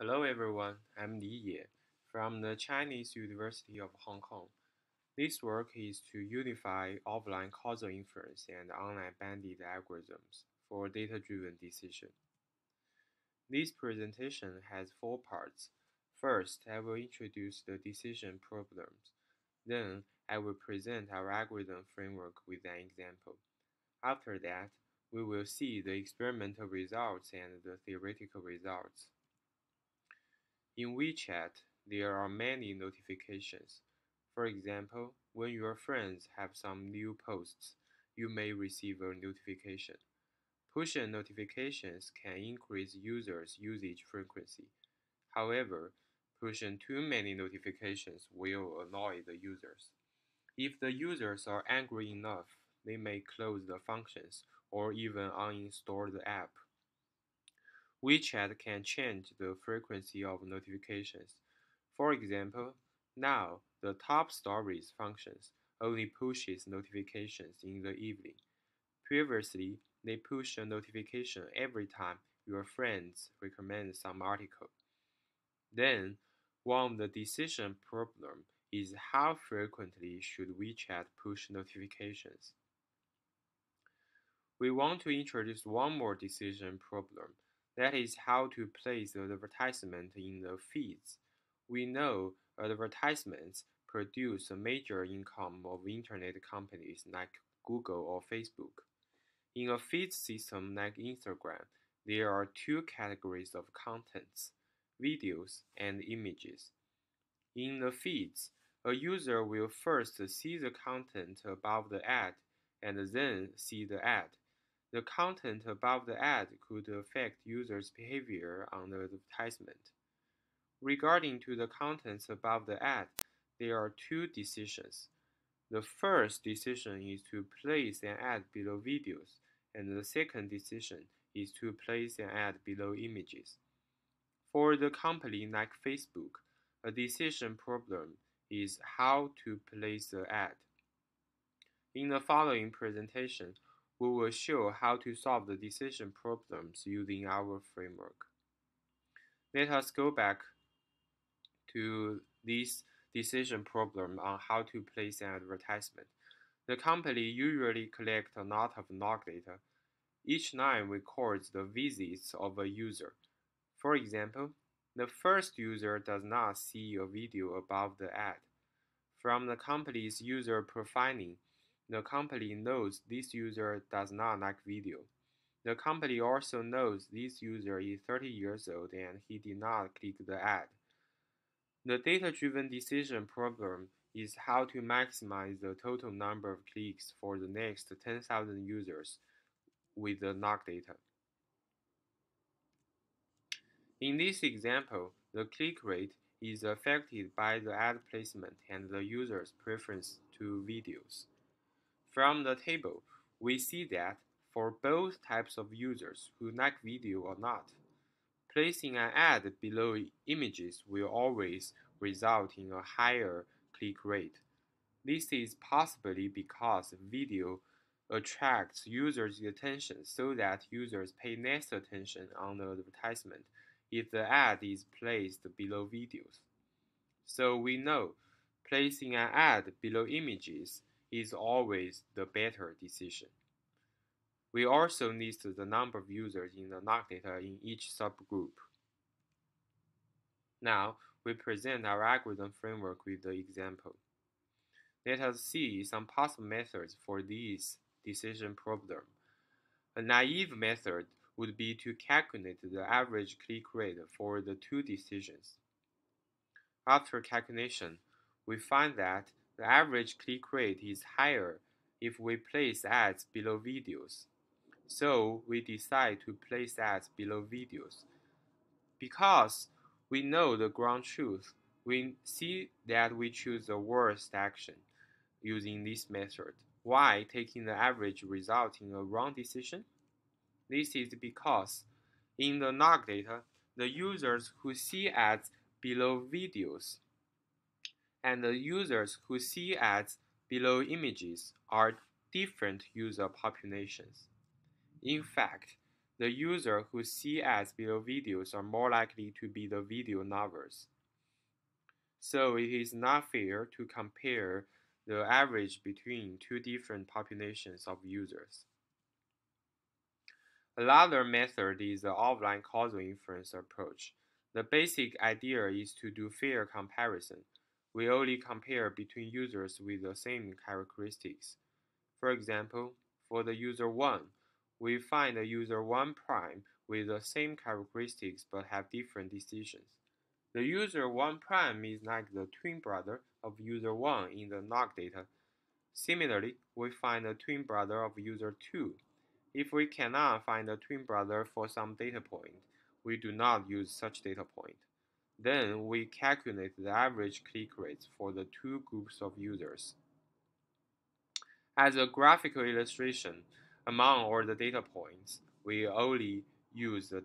Hello everyone, I'm Li Ye from the Chinese University of Hong Kong. This work is to unify offline causal inference and online bandit algorithms for data-driven decision. This presentation has four parts. First, I will introduce the decision problems. Then, I will present our algorithm framework with an example. After that, we will see the experimental results and the theoretical results. In WeChat, there are many notifications. For example, when your friends have some new posts, you may receive a notification. Push notifications can increase users' usage frequency. However, pushing too many notifications will annoy the users. If the users are angry enough, they may close the functions or even uninstall the app. WeChat can change the frequency of notifications. For example, now the top stories functions only pushes notifications in the evening. Previously, they push a notification every time your friends recommend some article. Then, one of the decision problem is how frequently should WeChat push notifications. We want to introduce one more decision problem that is how to place the advertisement in the feeds. We know advertisements produce a major income of internet companies like Google or Facebook. In a feed system like Instagram, there are two categories of contents videos and images. In the feeds, a user will first see the content above the ad and then see the ad. The content above the ad could affect users' behavior on the advertisement. Regarding to the contents above the ad, there are two decisions. The first decision is to place an ad below videos, and the second decision is to place an ad below images. For the company like Facebook, a decision problem is how to place the ad. In the following presentation, we will show how to solve the decision problems using our framework. Let us go back to this decision problem on how to place an advertisement. The company usually collects a lot of log data. Each line records the visits of a user. For example, the first user does not see a video above the ad. From the company's user profiling, the company knows this user does not like video. The company also knows this user is 30 years old and he did not click the ad. The data-driven decision problem is how to maximize the total number of clicks for the next 10,000 users with the log data. In this example, the click rate is affected by the ad placement and the user's preference to videos. From the table, we see that for both types of users who like video or not, placing an ad below images will always result in a higher click rate. This is possibly because video attracts users' attention so that users pay less attention on the advertisement if the ad is placed below videos. So we know placing an ad below images is always the better decision. We also list the number of users in the log data in each subgroup. Now, we present our algorithm framework with the example. Let us see some possible methods for this decision problem. A naive method would be to calculate the average click rate for the two decisions. After calculation, we find that the average click rate is higher if we place ads below videos. So we decide to place ads below videos. Because we know the ground truth, we see that we choose the worst action using this method. Why taking the average result in a wrong decision? This is because in the log data, the users who see ads below videos and the users who see ads below images are different user populations. In fact, the user who see ads below videos are more likely to be the video lovers. So it is not fair to compare the average between two different populations of users. Another method is the offline causal inference approach. The basic idea is to do fair comparison. We only compare between users with the same characteristics. For example, for the user 1, we find the user 1 prime with the same characteristics but have different decisions. The user 1 prime is like the twin brother of user 1 in the log data. Similarly, we find the twin brother of user 2 if we cannot find a twin brother for some data point, we do not use such data point. Then we calculate the average click rates for the two groups of users. As a graphical illustration, among all the data points, we only use the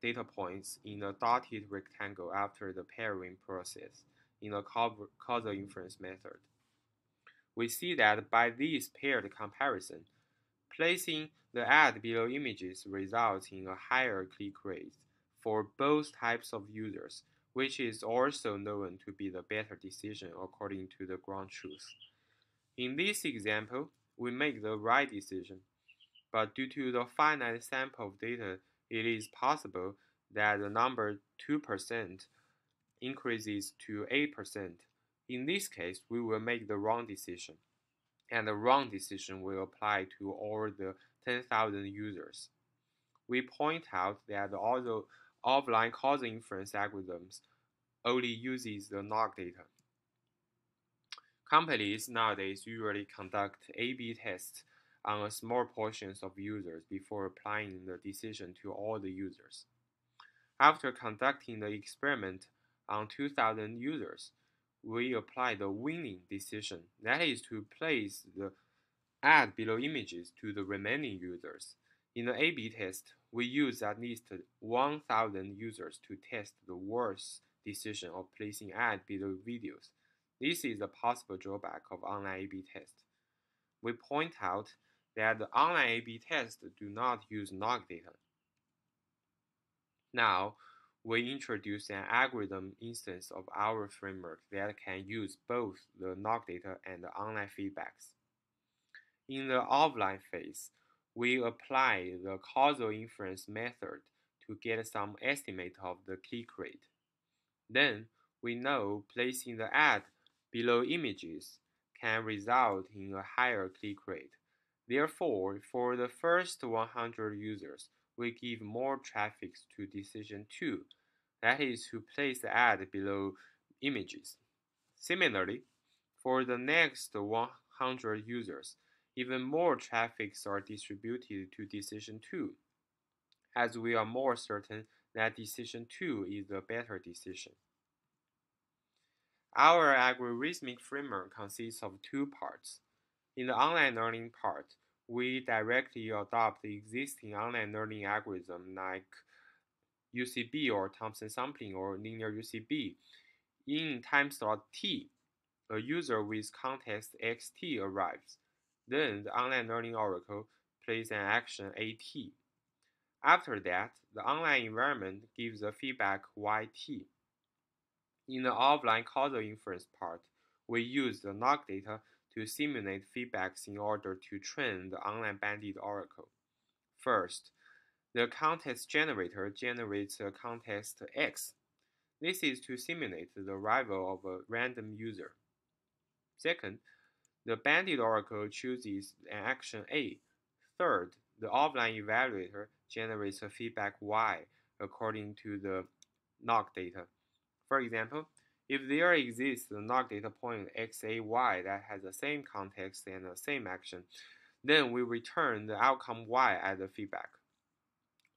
data points in a dotted rectangle after the pairing process in the causal inference method. We see that by this paired comparison, placing the ad below images results in a higher click rate for both types of users, which is also known to be the better decision according to the ground truth. In this example, we make the right decision, but due to the finite sample of data, it is possible that the number 2% increases to 8%. In this case, we will make the wrong decision, and the wrong decision will apply to all the 10,000 users. We point out that although offline causal inference algorithms only uses the log data. Companies nowadays usually conduct A-B tests on a small portions of users before applying the decision to all the users. After conducting the experiment on 2,000 users, we apply the winning decision, that is to place the ad below images to the remaining users. In the A-B test, we use at least 1,000 users to test the worst decision of placing ad below videos. This is a possible drawback of online A-B test. We point out that the online A-B tests do not use log data. Now, we introduce an algorithm instance of our framework that can use both the log data and the online feedbacks. In the offline phase, we apply the causal inference method to get some estimate of the click rate. Then, we know placing the ad below images can result in a higher click rate. Therefore, for the first 100 users, we give more traffic to decision 2, that is to place the ad below images. Similarly, for the next 100 users, even more traffics are distributed to decision 2, as we are more certain that decision 2 is the better decision. Our algorithmic framework consists of two parts. In the online learning part, we directly adopt the existing online learning algorithm like UCB or Thompson sampling or linear UCB. In time slot t, a user with context xt arrives. Then the online learning oracle plays an action AT. After that, the online environment gives a feedback YT. In the offline causal inference part, we use the log data to simulate feedbacks in order to train the online bandit oracle. First, the context generator generates a context X. This is to simulate the arrival of a random user. Second, the bandit oracle chooses an action A. Third, the offline evaluator generates a feedback Y according to the log data. For example, if there exists a log data point XAY that has the same context and the same action, then we return the outcome Y as the feedback.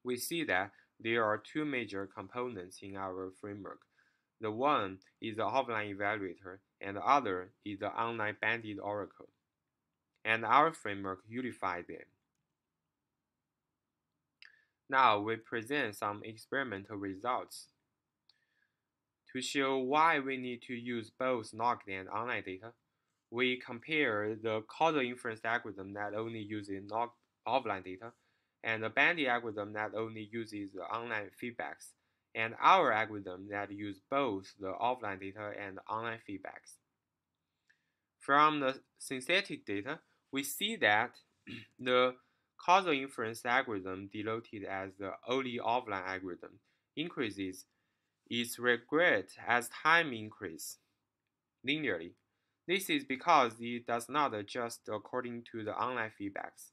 We see that there are two major components in our framework. The one is the offline evaluator, and the other is the online bandit oracle. And our framework unifies them. Now we present some experimental results. To show why we need to use both log and online data, we compare the causal inference algorithm that only uses offline data and the bandit algorithm that only uses online feedbacks, and our algorithm that use both the offline data and online feedbacks. From the synthetic data, we see that the causal inference algorithm denoted as the only offline algorithm increases its regret as time increase linearly. This is because it does not adjust according to the online feedbacks.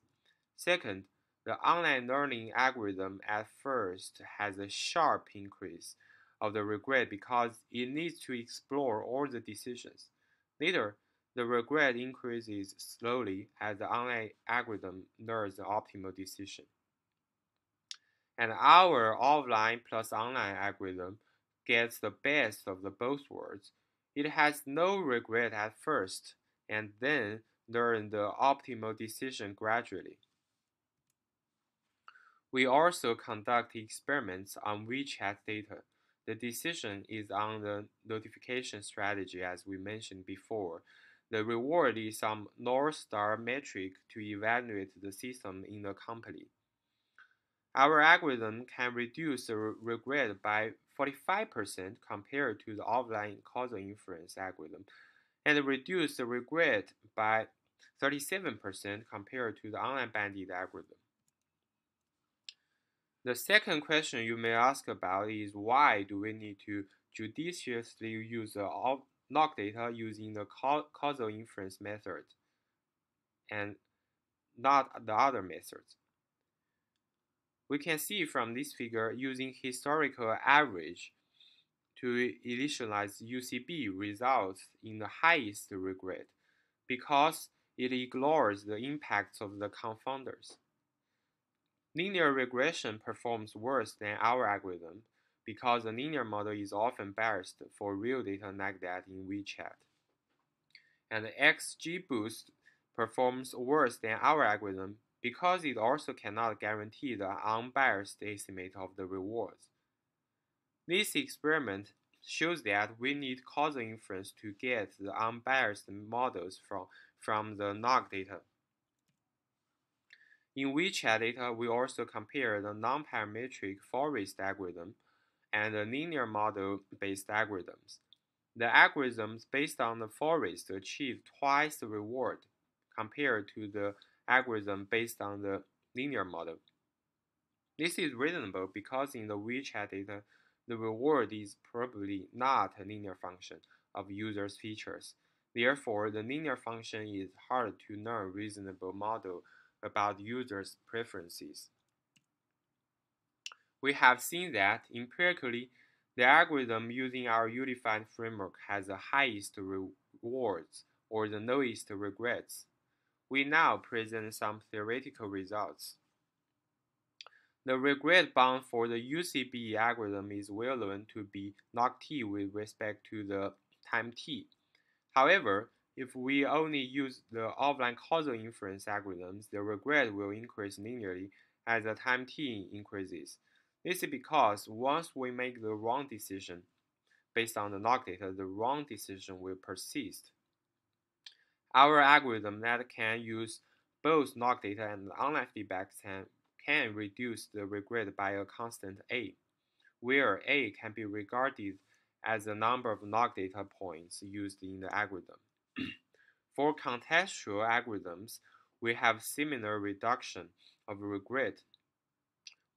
Second, the online learning algorithm at first has a sharp increase of the regret because it needs to explore all the decisions. Later, the regret increases slowly as the online algorithm learns the optimal decision. And our offline plus online algorithm gets the best of the both worlds. It has no regret at first and then learn the optimal decision gradually. We also conduct experiments on WeChat data. The decision is on the notification strategy as we mentioned before. The reward is some North Star metric to evaluate the system in the company. Our algorithm can reduce the regret by 45% compared to the offline causal inference algorithm, and reduce the regret by 37% compared to the online bandit algorithm. The second question you may ask about is why do we need to judiciously use the log data using the causal inference method and not the other methods. We can see from this figure using historical average to initialize UCB results in the highest regret because it ignores the impacts of the confounders. Linear regression performs worse than our algorithm because the linear model is often biased for real data like that in WeChat. And XGBoost performs worse than our algorithm because it also cannot guarantee the unbiased estimate of the rewards. This experiment shows that we need causal inference to get the unbiased models from, from the log data. In WeChat data, we also compare the non-parametric forest algorithm and the linear model-based algorithms. The algorithms based on the forest achieve twice the reward compared to the algorithm based on the linear model. This is reasonable because in the WeChat data, the reward is probably not a linear function of users' features. Therefore, the linear function is hard to learn reasonable model about users' preferences we have seen that empirically, the algorithm using our unified framework has the highest rewards or the lowest regrets. We now present some theoretical results. The regret bound for the UCB algorithm is well known to be log t with respect to the time t. However, if we only use the offline causal inference algorithms, the regret will increase linearly as the time t increases. This is because once we make the wrong decision based on the log data, the wrong decision will persist. Our algorithm that can use both log data and online feedback can, can reduce the regret by a constant a, where a can be regarded as the number of log data points used in the algorithm. For contextual algorithms, we have similar reduction of regret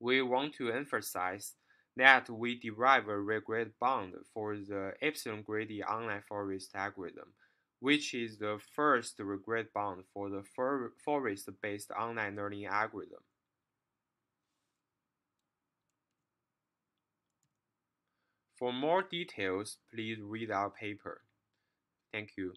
we want to emphasize that we derive a regret bound for the epsilon greedy online forest algorithm, which is the first regret bound for the forest-based online learning algorithm. For more details, please read our paper. Thank you.